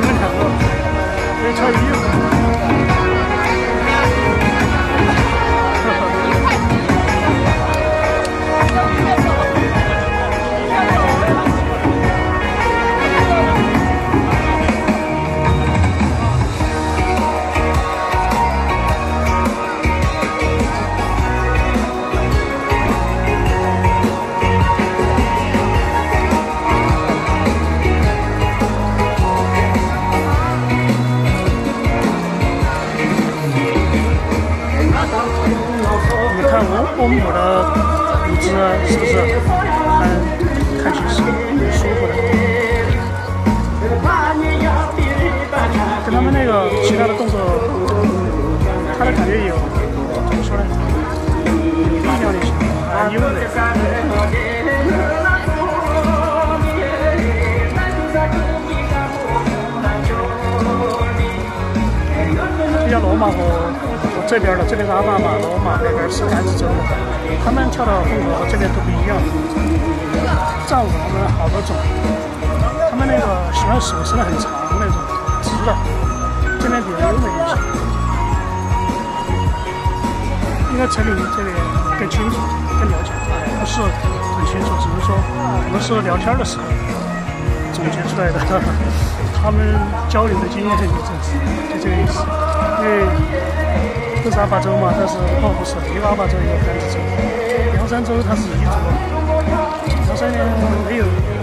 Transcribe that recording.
他们看我，没穿衣服。我们部的舞姿是不是很看起是很舒服的？跟他们那个其他的动作，他的感觉有怎么说呢？有力量的些，很优美。比较罗马和这边的，这边是阿巴马，罗马那边是甘孜州的，他们跳的风格和这边都不一样。藏舞他们好多种，他们那个喜欢手伸的很长那种直的，这边比较优美一些。应该陈林这边更清楚、更了解，不是很清楚，只是说我们是聊天的时候总结出来的，他们交流的经验就这就这个意思。因为是阿坝州嘛，但是哦不是一个阿坝州一个甘孜州，凉山州它是彝族，凉山呢没有。